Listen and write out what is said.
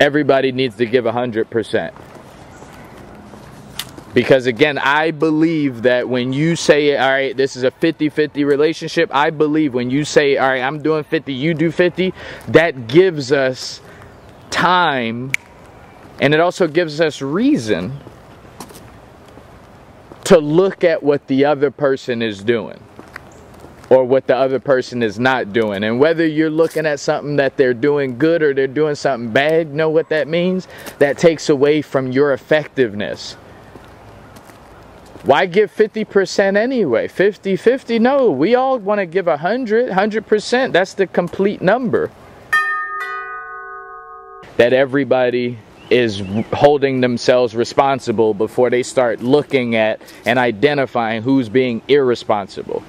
everybody needs to give 100%. Because again, I believe that when you say, all right, this is a 50 50 relationship, I believe when you say, all right, I'm doing 50, you do 50, that gives us time and it also gives us reason to look at what the other person is doing or what the other person is not doing. And whether you're looking at something that they're doing good or they're doing something bad, know what that means? That takes away from your effectiveness. Why give 50% anyway? 50 50? No, we all want to give 100, 100%. That's the complete number. That everybody is holding themselves responsible before they start looking at and identifying who's being irresponsible.